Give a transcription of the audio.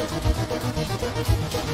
どこどこどこどこどこどこ?